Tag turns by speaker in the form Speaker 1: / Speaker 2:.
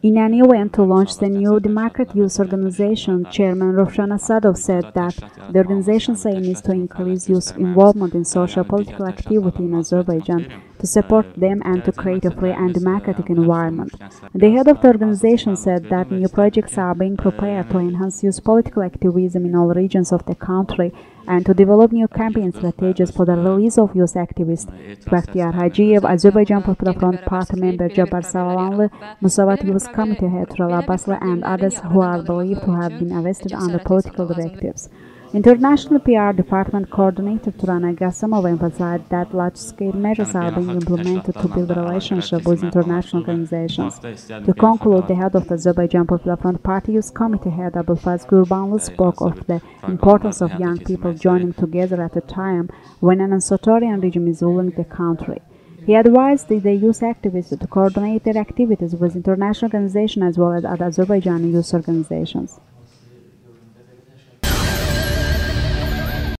Speaker 1: In an event to launch the new Democrat Youth Organization, Chairman Rovshan Asadov said that the organization's aim is to increase youth involvement in social political activity in Azerbaijan, to support them and to create a free and democratic environment. The head of the organization said that new projects are being prepared to enhance youth political activism in all regions of the country and to develop new campaign strategies for the release of youth activists Bakhtiyar Hajiyev, Azerbaijan Popular Front Party member Jabbar Savalanlı, Musavat Youth Committee head Tural Abbaslı and others who are believed to have been arrested under political directives. International PR Department Coordinator Turana Gasimova emphasized that large-scale measures are being implemented to build a relationship with international organizations. To conclude, the head of the Azerbaijan Popular Front Party Youth Committee head Abulfaz Gurbanlı spoke of the importance of young people joining together at a time when an authoritarian regime is ruling the country. He advised the youth activists to coordinate their activities with international organizations as well as other Azerbaijani youth organizations.